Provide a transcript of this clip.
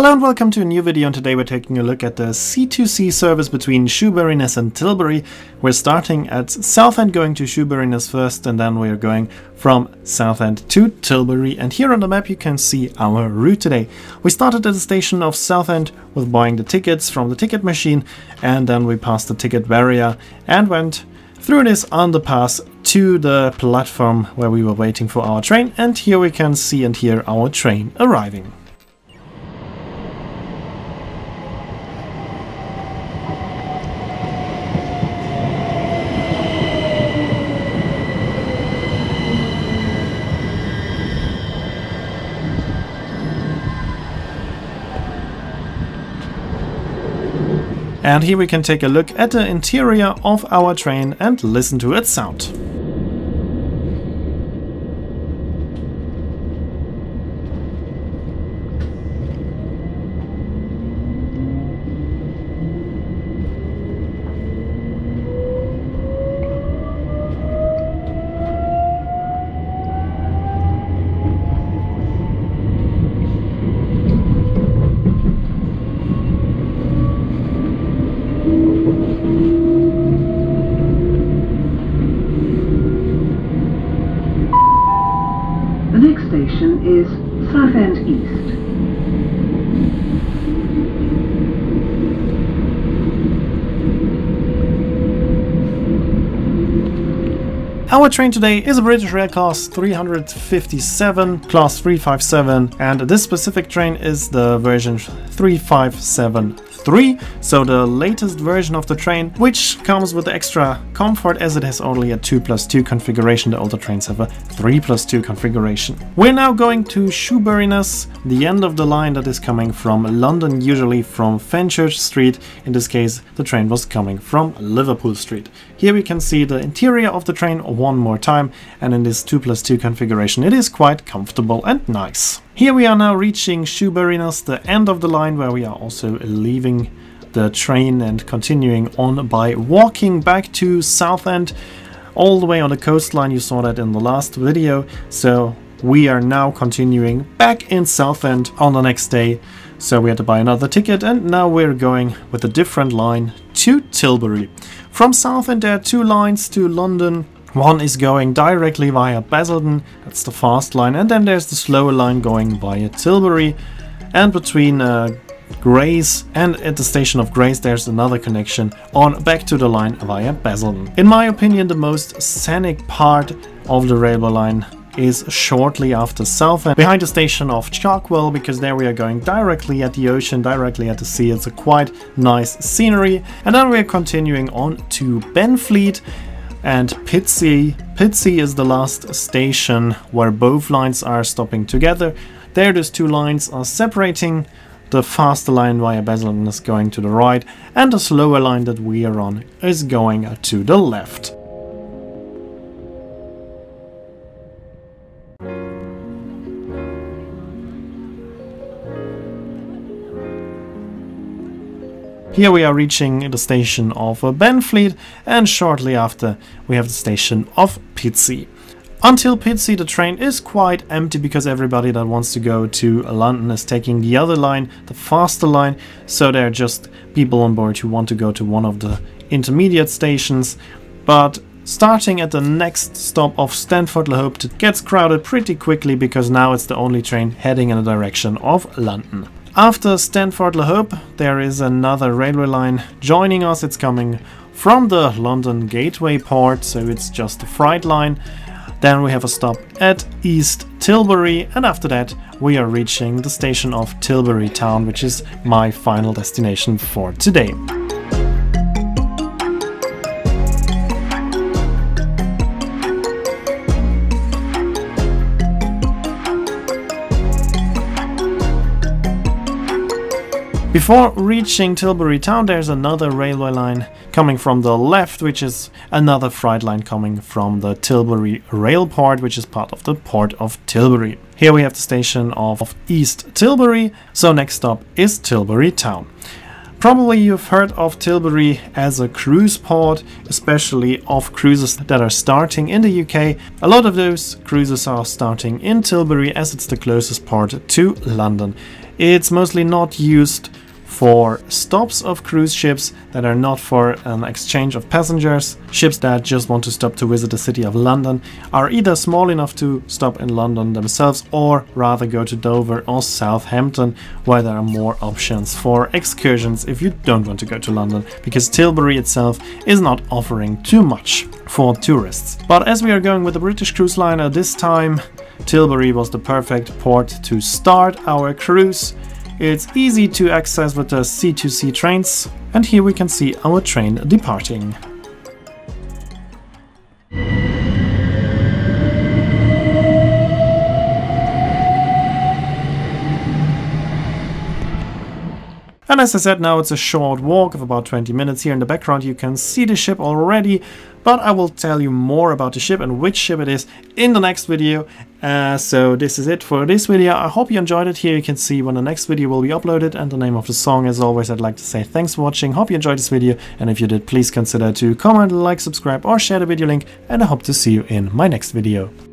Hello and welcome to a new video and today we're taking a look at the C2C service between Shoeburyness and Tilbury. We're starting at Southend going to Shoeburyness first and then we're going from Southend to Tilbury and here on the map you can see our route today. We started at the station of Southend with buying the tickets from the ticket machine and then we passed the ticket barrier and went through this underpass to the platform where we were waiting for our train and here we can see and hear our train arriving. And here we can take a look at the interior of our train and listen to its sound. Station is South Southend East. Our train today is a British Rail Class 357, Class 357, and this specific train is the version 3573, so the latest version of the train, which comes with extra comfort as it has only a 2 plus 2 configuration, the older trains have a 3 plus 2 configuration. We're now going to Shoeburyness, the end of the line that is coming from London, usually from Fenchurch Street, in this case the train was coming from Liverpool Street. Here we can see the interior of the train one more time and in this 2 plus 2 configuration it is quite comfortable and nice. Here we are now reaching Shoeburyness, the end of the line where we are also leaving the train and continuing on by walking back to Southend all the way on the coastline you saw that in the last video so we are now continuing back in Southend on the next day so we had to buy another ticket and now we're going with a different line to Tilbury. From Southend there are two lines to London. One is going directly via Basildon, that's the fast line, and then there's the slower line going via Tilbury. And between uh, Grays and at the station of Grays there's another connection on back to the line via Basildon. In my opinion the most scenic part of the railway line is shortly after Southend, behind the station of Chalkwell, because there we are going directly at the ocean, directly at the sea. It's a quite nice scenery. And then we're continuing on to Benfleet and Pitsea. Pitsea is the last station where both lines are stopping together. There those two lines are separating. The faster line via Basildon is going to the right and the slower line that we are on is going to the left. Here we are reaching the station of Benfleet and shortly after we have the station of Pitsea. Until Pitsea the train is quite empty because everybody that wants to go to London is taking the other line, the faster line, so there are just people on board who want to go to one of the intermediate stations. But starting at the next stop of Stanford Le Hope it gets crowded pretty quickly because now it's the only train heading in the direction of London. After Stanford Le Hope, there is another railway line joining us. It's coming from the London Gateway port, so it's just a freight line. Then we have a stop at East Tilbury, and after that, we are reaching the station of Tilbury Town, which is my final destination for today. Before reaching Tilbury town there's another railway line coming from the left which is another freight line coming from the Tilbury rail port which is part of the port of Tilbury. Here we have the station of East Tilbury, so next stop is Tilbury town. Probably you've heard of Tilbury as a cruise port, especially of cruises that are starting in the UK. A lot of those cruises are starting in Tilbury as it's the closest port to London. It's mostly not used for stops of cruise ships that are not for an exchange of passengers. Ships that just want to stop to visit the city of London are either small enough to stop in London themselves or rather go to Dover or Southampton where there are more options for excursions if you don't want to go to London because Tilbury itself is not offering too much for tourists. But as we are going with the British cruise liner this time, Tilbury was the perfect port to start our cruise it's easy to access with the C2C trains, and here we can see our train departing. And as I said, now it's a short walk of about 20 minutes. Here in the background you can see the ship already, but I will tell you more about the ship and which ship it is in the next video. Uh, so this is it for this video. I hope you enjoyed it. Here you can see when the next video will be uploaded and the name of the song. As always, I'd like to say thanks for watching. Hope you enjoyed this video. And if you did, please consider to comment, like, subscribe or share the video link. And I hope to see you in my next video.